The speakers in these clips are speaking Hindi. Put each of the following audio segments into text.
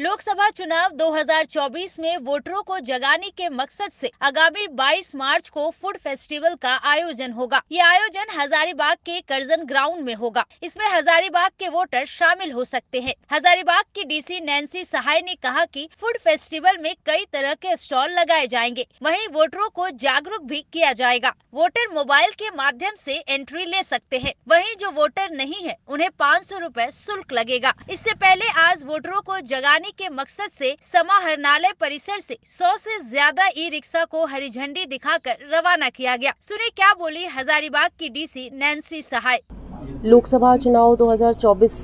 लोकसभा चुनाव 2024 में वोटरों को जगाने के मकसद से आगामी 22 मार्च को फ़ूड फेस्टिवल का आयोजन होगा। ये आयोजन हजारीबाग के करजन ग्राउंड में होगा। इसमें हजारीबाग के वोटर शामिल हो सकते हैं। हजारीबाग की डीसी नैन्सी सहाय ने कहा कि फ़ूड फेस्टिवल में कई तरह के स्टॉल लगाए जाएँगे। वहीं वोटरों को जागरूक भी किया जाएगा। वोटर मोबाइल के माध्यम से एंट्री ले सकते हैं। वहीं जो वोटर नहीं है, उन्हें पाँच सौ शुल्क लगेगा। इससे पहले आज वोटरों को जगाने के मकसद से समाहरणालय परिसर से 100 से ज़्यादा ई रिक्शा को हरी झंडी दिखाकर रवाना किया गया। सुने क्या बोली हजारीबाग की डीसी नैन्सी सहाय। लोकसभा चुनाव 2024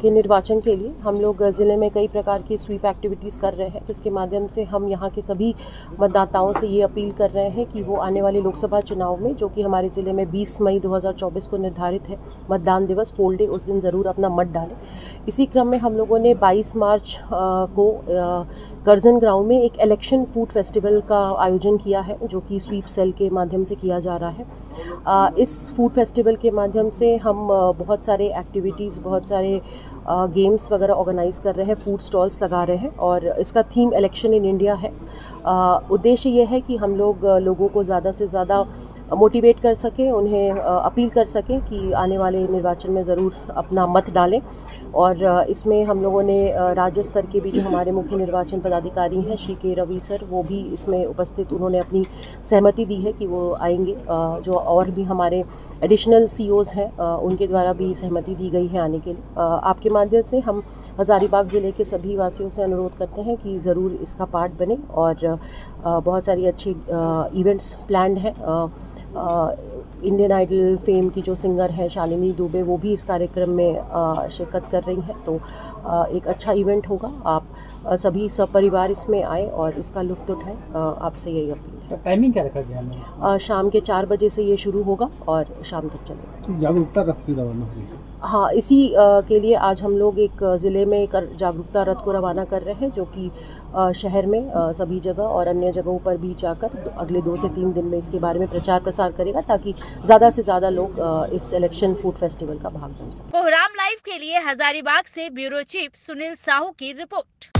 के निर्वाचन के लिए हम लोग ज़िले में कई प्रकार की स्वीप एक्टिविटीज़ कर रहे हैं, जिसके माध्यम से हम यहाँ के सभी मतदाताओं से ये अपील कर रहे हैं कि वो आने वाले लोकसभा चुनाव में, जो कि हमारे ज़िले में 20 मई 2024 को निर्धारित है, मतदान दिवस, पोल डे, उस दिन ज़रूर अपना मत डालें। इसी क्रम में हम लोगों ने 22 मार्च को करजन ग्राउंड में एक इलेक्शन फ़ूड फेस्टिवल का आयोजन किया है, जो कि स्वीप सेल के माध्यम से किया जा रहा है। इस फ़ूड फेस्टिवल के माध्यम से हम बहुत सारे एक्टिविटीज़ बहुत सारे गेम्स वगैरह ऑर्गेनाइज कर रहे हैं फ़ूड स्टॉल्स लगा रहे हैं और इसका थीम इलेक्शन इन इंडिया है। उद्देश्य ये है कि हम लोग लोगों को ज़्यादा से ज़्यादा मोटिवेट कर सकें, उन्हें अपील कर सकें कि आने वाले निर्वाचन में ज़रूर अपना मत डालें। और इसमें हम लोगों ने राज्य स्तर के भी जो हमारे मुख्य निर्वाचन पदाधिकारी हैं, श्री के रवि सर, वो भी इसमें उपस्थित, उन्होंने अपनी सहमति दी है कि वो आएँगे। जो और भी हमारे एडिशनल सी हैं उनके द्वारा भी सहमति दी गई है आने के लिए। आपके माध्यम से हम हज़ारीबाग ज़िले के सभी वासियों से अनुरोध करते हैं कि ज़रूर इसका पार्ट बने और बहुत सारी अच्छी इवेंट्स प्लान्ड हैं। इंडियन आइडल फेम की जो सिंगर है शालिनी दुबे वो भी इस कार्यक्रम में शिरकत कर रही हैं। तो एक अच्छा इवेंट होगा। आप सभी सपरिवार इसमें आए और इसका लुफ्त उठाएँ। आपसे यही अपील। टाइमिंग क्या रखा गया है? शाम के चार बजे से ये शुरू होगा और शाम तक चलेगा। जागरूकता रथ की रवाना हाँ इसी के लिए आज हम लोग एक ज़िले में एक जागरूकता रथ को रवाना कर रहे हैं जो कि शहर में सभी जगह और अन्य जगहों पर भी जाकर अगले दो से तीन दिन में इसके बारे में प्रचार प्रसार करेगा ताकि ज़्यादा से ज़्यादा लोग इस इलेक्शन फ़ूड फेस्टिवल का भाग बन सकें। कोहराम लाइव के लिए हजारीबाग से ब्यूरो चीफ सुनील साहू की रिपोर्ट।